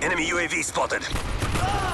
Enemy UAV spotted.